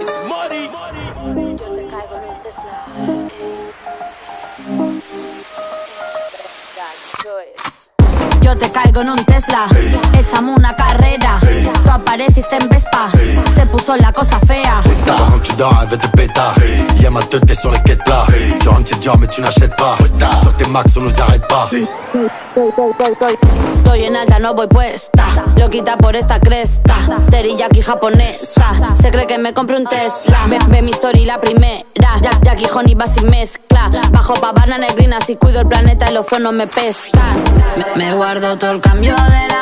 Yo te caigo en un Tesla. Yo te caigo en un Tesla, echamos una carrera. Tú apareciste en Vespa, se puso la cosa fea. D'abord quand tu dors avec tes pétards Y'a ma tête sur les quêtes là Tu rentres chez Dior mais tu n'achètes pas Sur tes max on nous arrête pas Estoy en alta, no voy puesta. Lo quita por esta cresta. Teriyaki japonesa. Se cree que me compré un Tesla. Ve, ve mi story la primera. Ya, Jackie Honey va sin mezcla. Bajo pa' banana negrina. Si cuido el planeta y los frenos me pescan. Me, me guardo todo el cambio de la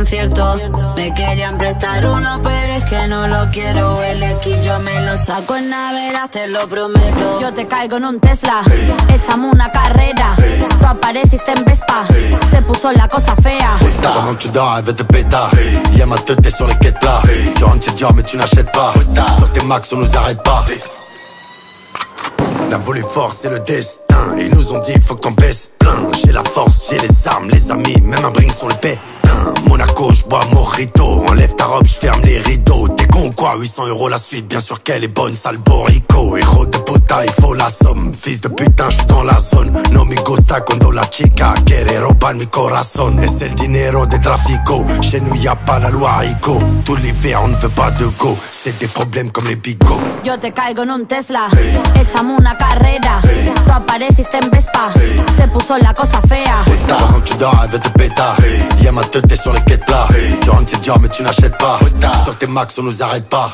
concierto. Me querían prestar uno, pero es que no lo quiero. El X yo me lo saco en Navera, te lo prometo. Yo te caigo en un Tesla, echamos una carrera. Tú apareciste en Vespa, se puso la cosa fea. D'abord quand tu dors avec tes pétards Y'a ma tête sur les quêtes là Tu rentres chez Dior mais tu n'achètes pas Sur tes max on nous arrête pas La volée force c'est le destin Ils nous ont dit faut que t'en baisses plein J'ai la force, j'ai les armes, les amis Même un bring sur le pétin Monaco, je bois mojito Enlève ta robe, je ferme les rideaux. T'es con ou quoi? 800 euros la suite. Bien sûr qu'elle est bonne, sale borico. Héros de puta, il faut la somme. Fils de putain, je suis dans la zone. No me gusta cuando la chica Quiere robar mi corazón Es el dinero de trafico. Chez nous y a pas la loi Rico. Tout l'hiver on ne veut pas de go. C'est des problèmes comme les bigots. Yo te caigo en un Tesla, echamos una carrera. Tú apareciste en Vespa, se puso la cosa fea. D'abord quand tu dors avec tes pétards Viens ma tête, sur les quêtes là. Hey. Tu rentres chez Dior, oh, mais tu n'achètes pas. Sur tes max, on nous arrête pas.